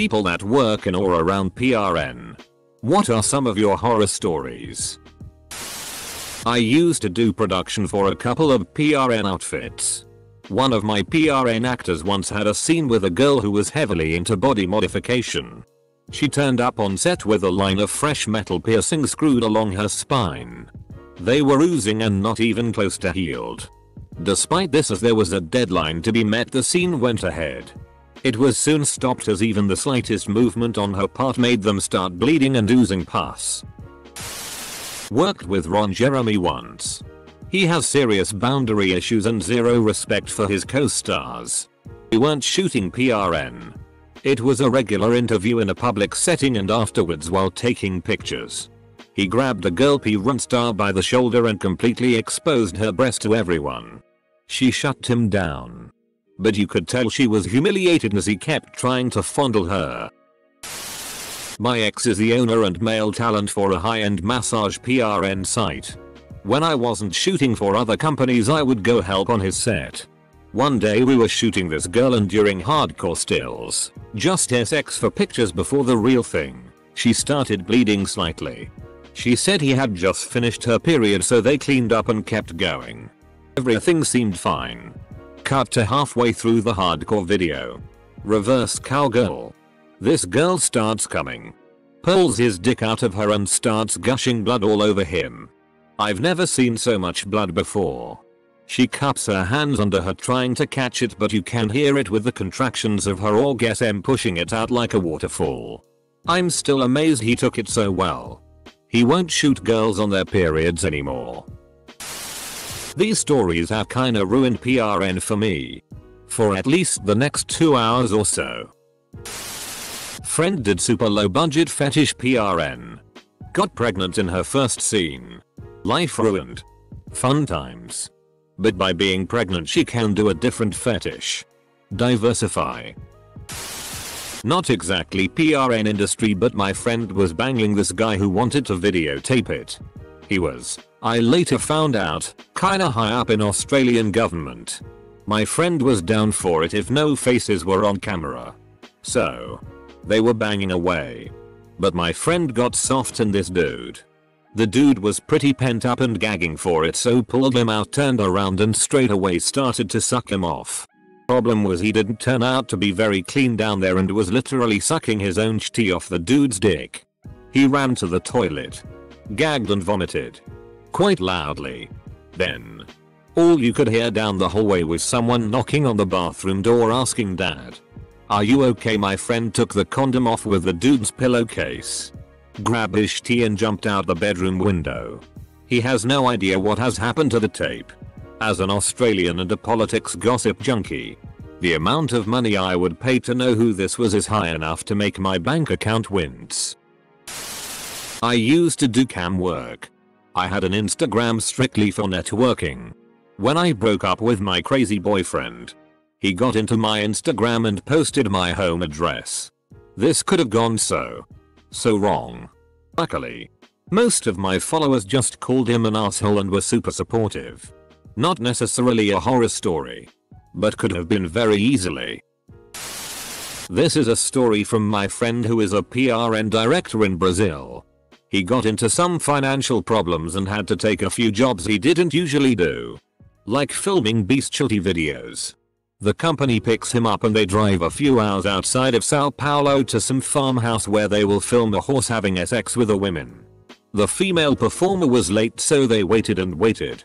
People that work in or around PRN. What are some of your horror stories? I used to do production for a couple of PRN outfits. One of my PRN actors once had a scene with a girl who was heavily into body modification. She turned up on set with a line of fresh metal piercing screwed along her spine. They were oozing and not even close to healed. Despite this as there was a deadline to be met the scene went ahead. It was soon stopped as even the slightest movement on her part made them start bleeding and oozing pus. Worked with Ron Jeremy once. He has serious boundary issues and zero respect for his co-stars. We weren't shooting PRN. It was a regular interview in a public setting and afterwards while taking pictures. He grabbed a girl PRN star by the shoulder and completely exposed her breast to everyone. She shut him down but you could tell she was humiliated as he kept trying to fondle her. My ex is the owner and male talent for a high-end massage PRN site. When I wasn't shooting for other companies I would go help on his set. One day we were shooting this girl and during hardcore stills, just ex for pictures before the real thing, she started bleeding slightly. She said he had just finished her period so they cleaned up and kept going. Everything seemed fine. Cut to halfway through the hardcore video. Reverse cowgirl. This girl starts coming. Pulls his dick out of her and starts gushing blood all over him. I've never seen so much blood before. She cups her hands under her trying to catch it but you can hear it with the contractions of her orgasm pushing it out like a waterfall. I'm still amazed he took it so well. He won't shoot girls on their periods anymore. These stories have kinda ruined PRN for me. For at least the next 2 hours or so. Friend did super low budget fetish PRN. Got pregnant in her first scene. Life ruined. Fun times. But by being pregnant she can do a different fetish. Diversify. Not exactly PRN industry but my friend was banging this guy who wanted to videotape it. He was I later found out, kinda high up in Australian government. My friend was down for it if no faces were on camera. So, they were banging away. But my friend got soft in this dude. The dude was pretty pent up and gagging for it so pulled him out turned around and straight away started to suck him off. Problem was he didn't turn out to be very clean down there and was literally sucking his own tea off the dude's dick. He ran to the toilet. Gagged and vomited quite loudly. Then, all you could hear down the hallway was someone knocking on the bathroom door asking dad. Are you okay my friend took the condom off with the dude's pillowcase. Grabbed his tea and jumped out the bedroom window. He has no idea what has happened to the tape. As an Australian and a politics gossip junkie, the amount of money I would pay to know who this was is high enough to make my bank account wince. I used to do cam work I had an Instagram strictly for networking. When I broke up with my crazy boyfriend, he got into my Instagram and posted my home address. This could have gone so, so wrong. Luckily, most of my followers just called him an asshole and were super supportive. Not necessarily a horror story, but could have been very easily. This is a story from my friend who is a PRN director in Brazil. He got into some financial problems and had to take a few jobs he didn't usually do. Like filming bestiality videos. The company picks him up and they drive a few hours outside of Sao Paulo to some farmhouse where they will film a horse having sex with a woman. The female performer was late so they waited and waited.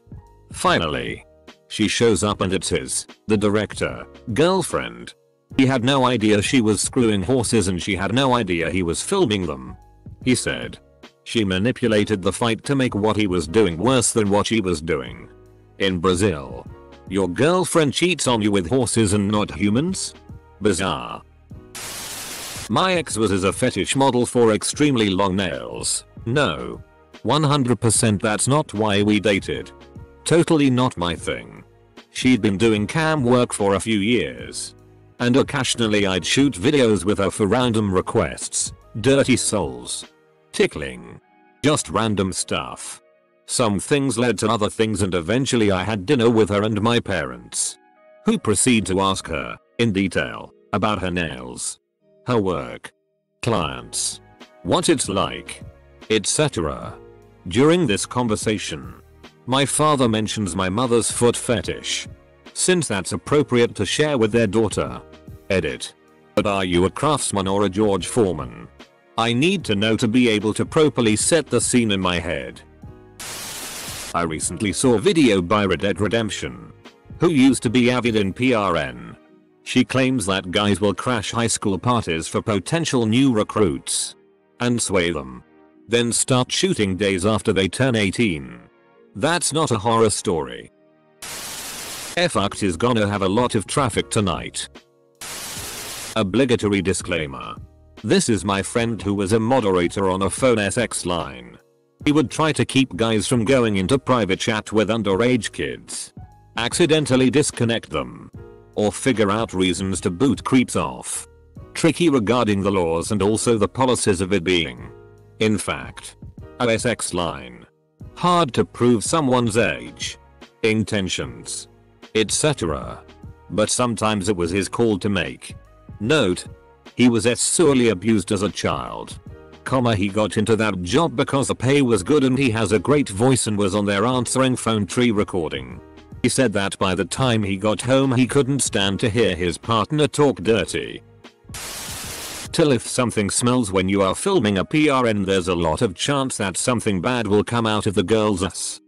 Finally. She shows up and it's his, the director, girlfriend. He had no idea she was screwing horses and she had no idea he was filming them. He said, she manipulated the fight to make what he was doing worse than what she was doing. In Brazil. Your girlfriend cheats on you with horses and not humans? Bizarre. My ex was as a fetish model for extremely long nails. No. 100% that's not why we dated. Totally not my thing. She'd been doing cam work for a few years. And occasionally I'd shoot videos with her for random requests. Dirty souls tickling. Just random stuff. Some things led to other things and eventually I had dinner with her and my parents. Who proceed to ask her, in detail, about her nails. her work, clients, what it's like, etc. During this conversation, my father mentions my mother's foot fetish. Since that's appropriate to share with their daughter. Edit. But are you a craftsman or a George Foreman? I need to know to be able to properly set the scene in my head. I recently saw a video by Red Dead Redemption. Who used to be avid in PRN. She claims that guys will crash high school parties for potential new recruits. And sway them. Then start shooting days after they turn 18. That's not a horror story. Fucked is gonna have a lot of traffic tonight. Obligatory disclaimer. This is my friend who was a moderator on a phone SX line. He would try to keep guys from going into private chat with underage kids. Accidentally disconnect them. Or figure out reasons to boot creeps off. Tricky regarding the laws and also the policies of it being. In fact. OSX line. Hard to prove someone's age. Intentions. Etc. But sometimes it was his call to make. Note. He was sorely abused as a child. Comma he got into that job because the pay was good and he has a great voice and was on their answering phone tree recording. He said that by the time he got home he couldn't stand to hear his partner talk dirty. Till if something smells when you are filming a PRN there's a lot of chance that something bad will come out of the girl's ass.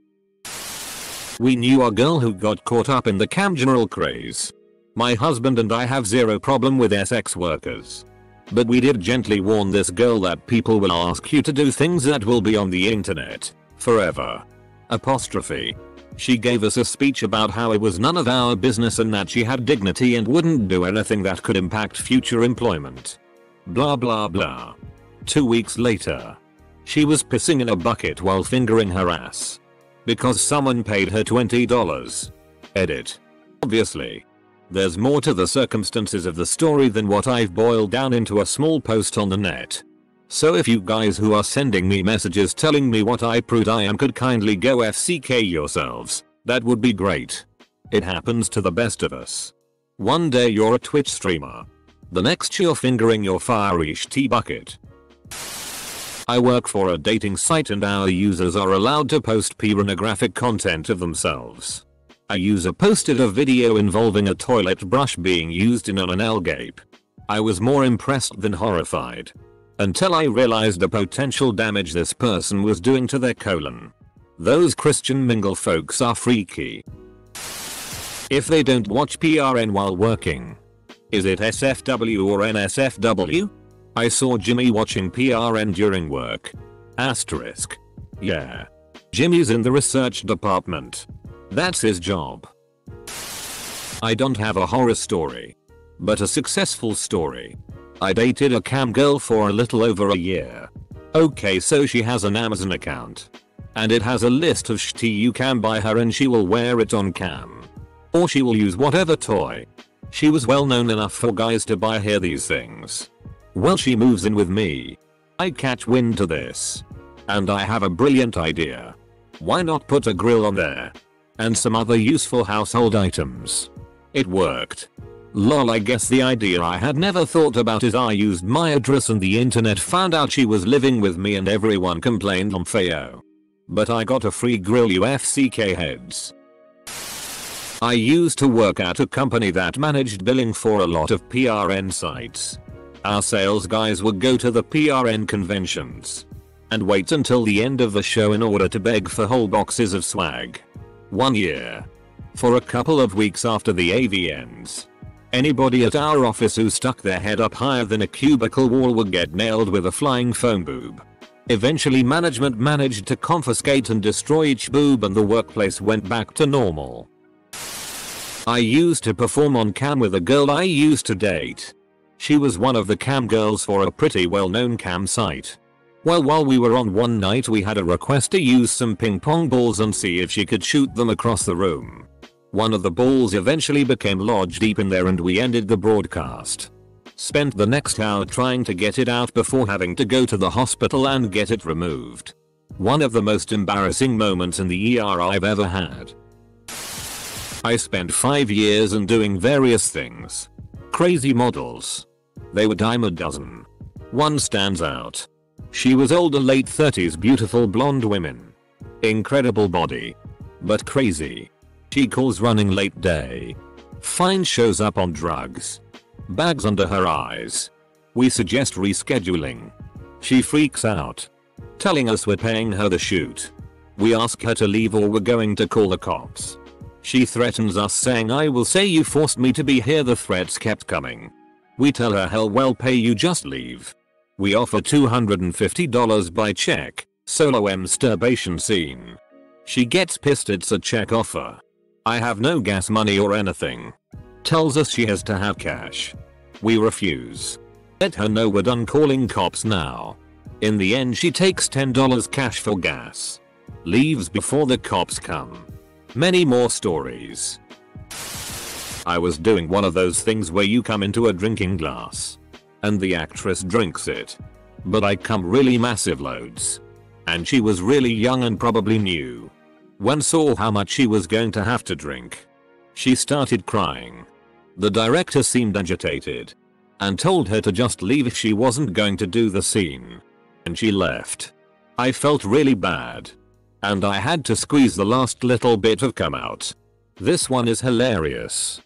We knew a girl who got caught up in the cam general craze. My husband and I have zero problem with sex workers. But we did gently warn this girl that people will ask you to do things that will be on the internet. Forever. Apostrophe. She gave us a speech about how it was none of our business and that she had dignity and wouldn't do anything that could impact future employment. Blah blah blah. Two weeks later. She was pissing in a bucket while fingering her ass. Because someone paid her $20. Edit. Obviously. There's more to the circumstances of the story than what I've boiled down into a small post on the net. So if you guys who are sending me messages telling me what I prude I am could kindly go FCK yourselves, that would be great. It happens to the best of us. One day you're a Twitch streamer. The next you're fingering your Irish tea bucket. I work for a dating site and our users are allowed to post pornographic content of themselves. A user posted a video involving a toilet brush being used in an anal gape. I was more impressed than horrified. Until I realized the potential damage this person was doing to their colon. Those Christian mingle folks are freaky. If they don't watch PRN while working. Is it SFW or NSFW? I saw Jimmy watching PRN during work. Asterisk. Yeah. Jimmy's in the research department. That's his job. I don't have a horror story. But a successful story. I dated a cam girl for a little over a year. Okay so she has an Amazon account. And it has a list of shit you can buy her and she will wear it on cam. Or she will use whatever toy. She was well known enough for guys to buy her these things. Well she moves in with me. I catch wind to this. And I have a brilliant idea. Why not put a grill on there? And some other useful household items. It worked. Lol I guess the idea I had never thought about is I used my address and the internet found out she was living with me and everyone complained on FAO. But I got a free grill UFCK heads. I used to work at a company that managed billing for a lot of PRN sites. Our sales guys would go to the PRN conventions and wait until the end of the show in order to beg for whole boxes of swag. One year. For a couple of weeks after the AV ends. Anybody at our office who stuck their head up higher than a cubicle wall would get nailed with a flying foam boob. Eventually management managed to confiscate and destroy each boob and the workplace went back to normal. I used to perform on cam with a girl I used to date. She was one of the cam girls for a pretty well known cam site. Well while we were on one night we had a request to use some ping pong balls and see if she could shoot them across the room. One of the balls eventually became lodged deep in there and we ended the broadcast. Spent the next hour trying to get it out before having to go to the hospital and get it removed. One of the most embarrassing moments in the ER I've ever had. I spent 5 years and doing various things. Crazy models, They were dime a dozen. One stands out. She was older late 30s beautiful blonde women. Incredible body. But crazy. She calls running late day. Fine shows up on drugs. Bags under her eyes. We suggest rescheduling. She freaks out. Telling us we're paying her the shoot. We ask her to leave or we're going to call the cops. She threatens us saying I will say you forced me to be here the threats kept coming. We tell her hell well pay you just leave. We offer $250 by check, solo masturbation scene. She gets pissed it's a check offer. I have no gas money or anything. Tells us she has to have cash. We refuse. Let her know we're done calling cops now. In the end she takes $10 cash for gas. Leaves before the cops come. Many more stories. I was doing one of those things where you come into a drinking glass. And the actress drinks it. But I come really massive loads. And she was really young and probably new. When saw how much she was going to have to drink. She started crying. The director seemed agitated. And told her to just leave if she wasn't going to do the scene. And she left. I felt really bad. And I had to squeeze the last little bit of come out. This one is hilarious.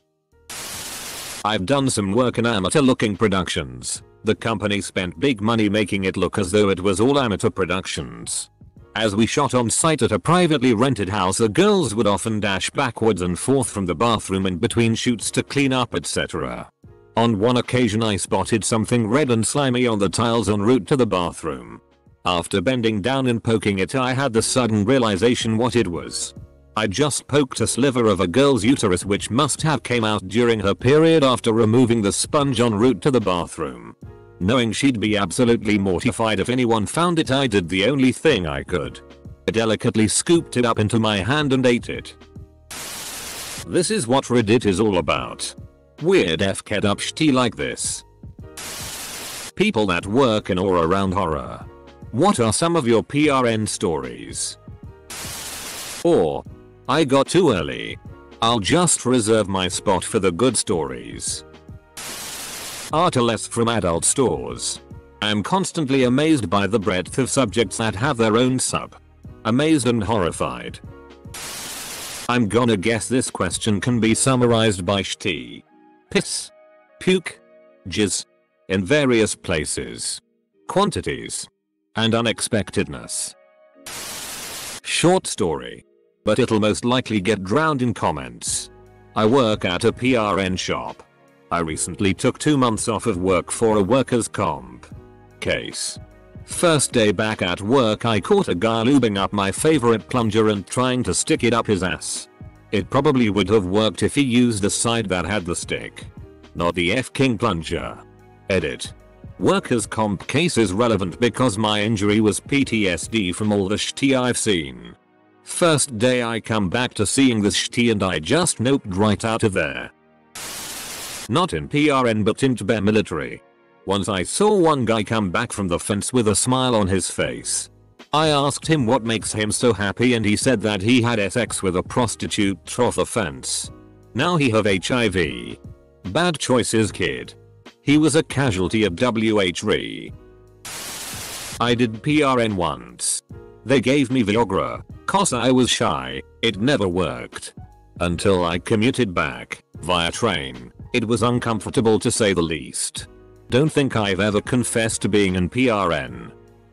I've done some work in amateur looking productions. The company spent big money making it look as though it was all amateur productions. As we shot on site at a privately rented house the girls would often dash backwards and forth from the bathroom in between shoots to clean up etc. On one occasion I spotted something red and slimy on the tiles en route to the bathroom. After bending down and poking it I had the sudden realization what it was. I just poked a sliver of a girl's uterus which must have came out during her period after removing the sponge en route to the bathroom. Knowing she'd be absolutely mortified if anyone found it I did the only thing I could. I delicately scooped it up into my hand and ate it. This is what Reddit is all about. Weird f-ked up shti like this. People that work in or around horror. What are some of your PRN stories? Or, I got too early. I'll just reserve my spot for the good stories. Artless from adult stores. I'm constantly amazed by the breadth of subjects that have their own sub. Amazed and horrified. I'm gonna guess this question can be summarized by shti. Piss. Puke. Jizz. In various places. Quantities. And unexpectedness. Short story but it'll most likely get drowned in comments. I work at a PRN shop. I recently took 2 months off of work for a workers comp case. First day back at work I caught a guy lubing up my favorite plunger and trying to stick it up his ass. It probably would have worked if he used the side that had the stick. Not the F-King plunger. Edit. Workers comp case is relevant because my injury was PTSD from all the shti I've seen. First day I come back to seeing this shti and I just noped right out of there. Not in PRN but in Tibet military. Once I saw one guy come back from the fence with a smile on his face. I asked him what makes him so happy and he said that he had sex with a prostitute off the fence. Now he have HIV. Bad choices kid. He was a casualty of WH-RE. I did PRN once. They gave me Viagra, cause I was shy, it never worked. Until I commuted back, via train, it was uncomfortable to say the least. Don't think I've ever confessed to being an PRN.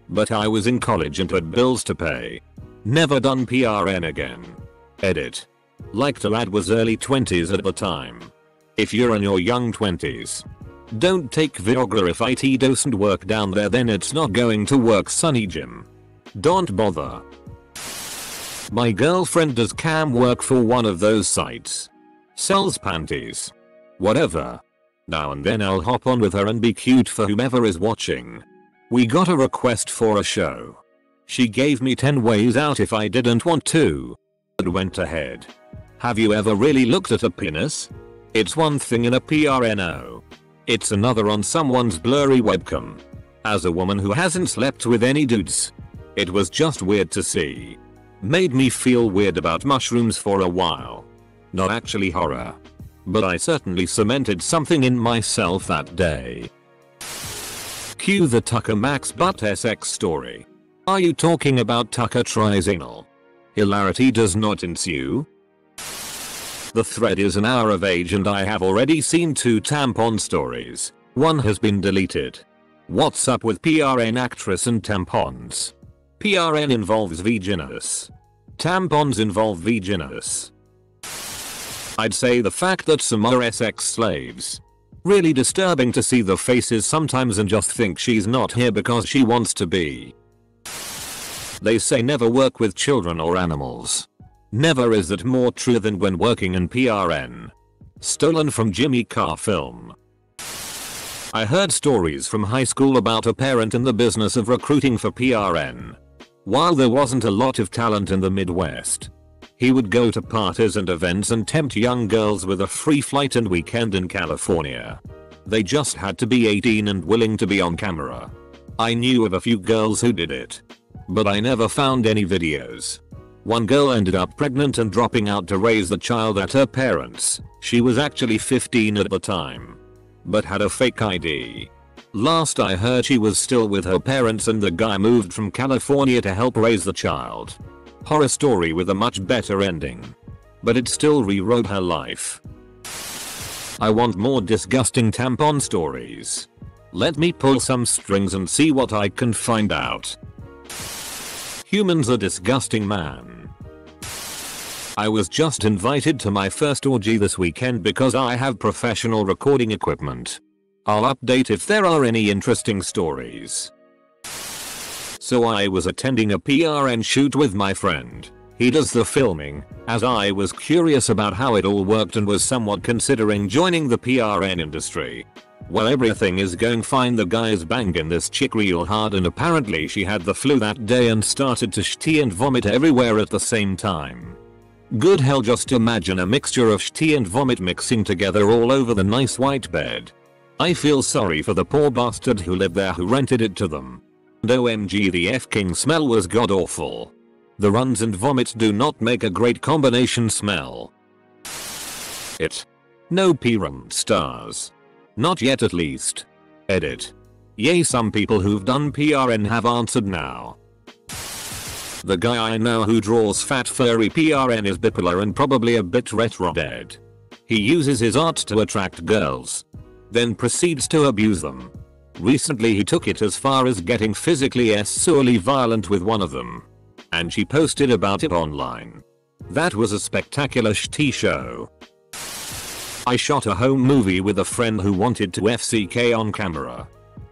But I was in college and had bills to pay. Never done PRN again. Edit. Like to lad was early 20s at the time. If you're in your young 20s, don't take Viagra if IT doesn't work down there then it's not going to work Sunny Jim. Don't bother. My girlfriend does cam work for one of those sites. Sells panties. Whatever. Now and then I'll hop on with her and be cute for whomever is watching. We got a request for a show. She gave me 10 ways out if I didn't want to. And went ahead. Have you ever really looked at a penis? It's one thing in a PRNO. It's another on someone's blurry webcam. As a woman who hasn't slept with any dudes, it was just weird to see. Made me feel weird about mushrooms for a while. Not actually horror. But I certainly cemented something in myself that day. Cue the Tucker Max Butt SX story. Are you talking about Tucker tries anal? Hilarity does not ensue. The thread is an hour of age and I have already seen two tampon stories. One has been deleted. What's up with PRN actress and tampons? PRN involves vaginas. Tampons involve vaginas. I'd say the fact that some are SX slaves. Really disturbing to see the faces sometimes and just think she's not here because she wants to be. They say never work with children or animals. Never is that more true than when working in PRN. Stolen from Jimmy Carr film. I heard stories from high school about a parent in the business of recruiting for PRN. While there wasn't a lot of talent in the Midwest, he would go to parties and events and tempt young girls with a free flight and weekend in California. They just had to be 18 and willing to be on camera. I knew of a few girls who did it. But I never found any videos. One girl ended up pregnant and dropping out to raise the child at her parents. She was actually 15 at the time. But had a fake ID. Last I heard she was still with her parents and the guy moved from California to help raise the child. Horror story with a much better ending. But it still rewrote her life. I want more disgusting tampon stories. Let me pull some strings and see what I can find out. Humans are disgusting man. I was just invited to my first orgy this weekend because I have professional recording equipment. I'll update if there are any interesting stories. So I was attending a PRN shoot with my friend. He does the filming, as I was curious about how it all worked and was somewhat considering joining the PRN industry. Well everything is going fine the guy is banging this chick real hard and apparently she had the flu that day and started to shitty and vomit everywhere at the same time. Good hell just imagine a mixture of shitty and vomit mixing together all over the nice white bed. I feel sorry for the poor bastard who lived there who rented it to them. And OMG the f-king smell was god awful. The runs and vomit do not make a great combination smell. It. No P-run stars. Not yet at least. Edit. Yay some people who've done PRN have answered now. The guy I know who draws fat furry PRN is bipolar and probably a bit retro dead. He uses his art to attract girls. Then proceeds to abuse them. Recently he took it as far as getting physically sexually violent with one of them. And she posted about it online. That was a spectacular shitty show. I shot a home movie with a friend who wanted to FCK on camera.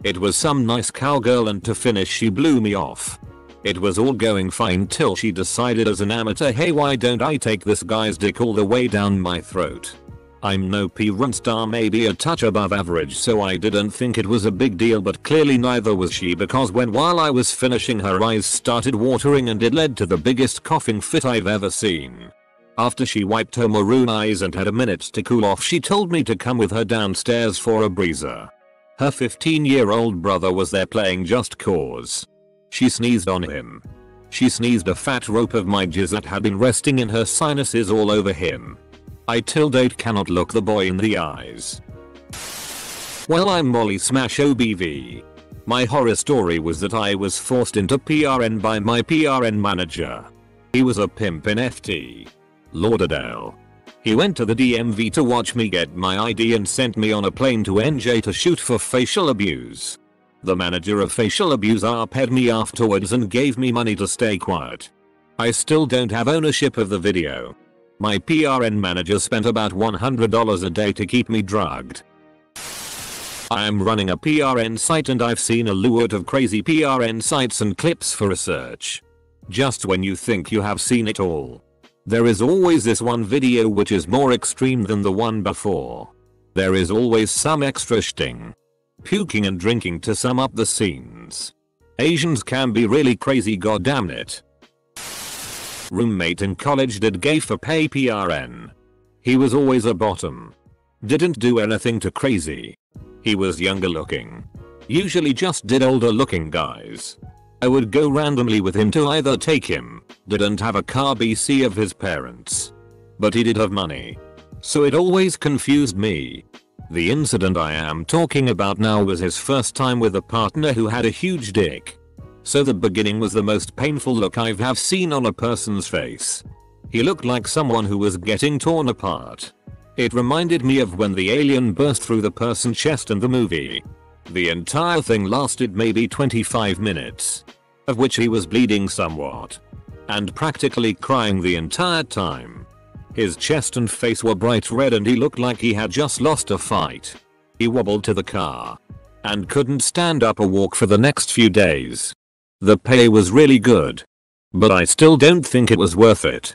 It was some nice cowgirl and to finish she blew me off. It was all going fine till she decided as an amateur hey why don't I take this guy's dick all the way down my throat. I'm no P-run star maybe a touch above average so I didn't think it was a big deal but clearly neither was she because when while I was finishing her eyes started watering and it led to the biggest coughing fit I've ever seen. After she wiped her maroon eyes and had a minute to cool off she told me to come with her downstairs for a breezer. Her 15 year old brother was there playing just cause. She sneezed on him. She sneezed a fat rope of my jizz that had been resting in her sinuses all over him. I till date cannot look the boy in the eyes. Well I'm Molly Smash OBV. My horror story was that I was forced into PRN by my PRN manager. He was a pimp in FT. Lauderdale. He went to the DMV to watch me get my ID and sent me on a plane to NJ to shoot for facial abuse. The manager of facial abuse arped me afterwards and gave me money to stay quiet. I still don't have ownership of the video. My PRN manager spent about $100 a day to keep me drugged. I am running a PRN site and I've seen a lot of crazy PRN sites and clips for research. Just when you think you have seen it all. There is always this one video which is more extreme than the one before. There is always some extra sting puking and drinking to sum up the scenes. Asians can be really crazy goddamn it. Roommate in college did gay for pay PRN. He was always a bottom. Didn't do anything too crazy. He was younger looking. Usually just did older looking guys. I would go randomly with him to either take him, didn't have a car BC of his parents. But he did have money. So it always confused me. The incident I am talking about now was his first time with a partner who had a huge dick. So the beginning was the most painful look I've have seen on a person's face. He looked like someone who was getting torn apart. It reminded me of when the alien burst through the person's chest in the movie. The entire thing lasted maybe 25 minutes. Of which he was bleeding somewhat. And practically crying the entire time. His chest and face were bright red and he looked like he had just lost a fight. He wobbled to the car. And couldn't stand up or walk for the next few days. The pay was really good. But I still don't think it was worth it.